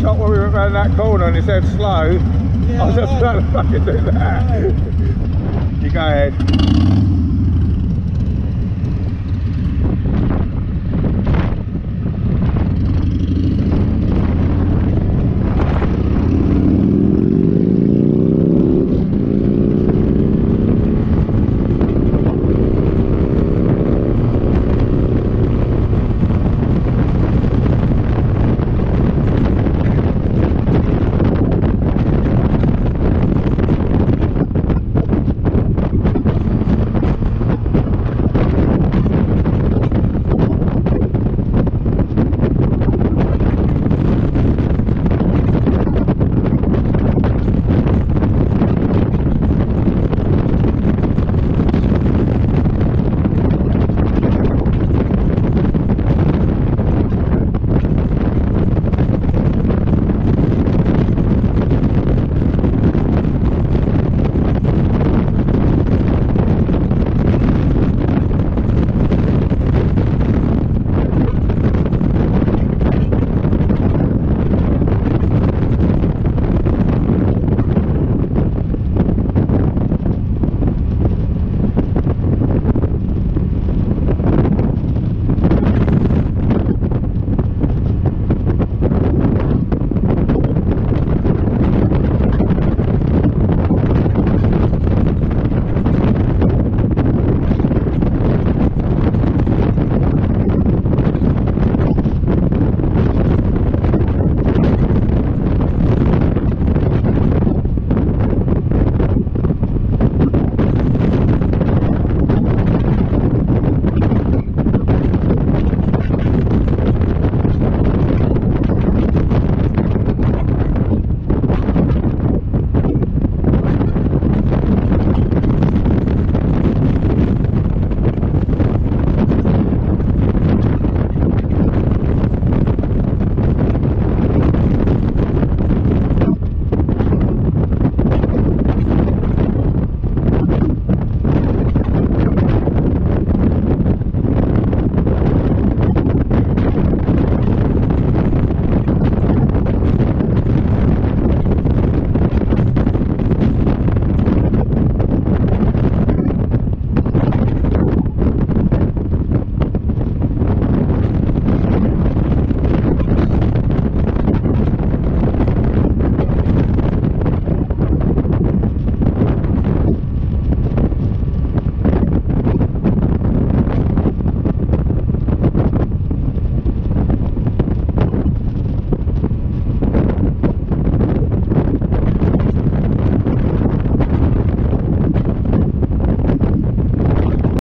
shot when we went round that corner and it said slow. Yeah, I was just trying to fucking do that. You go ahead.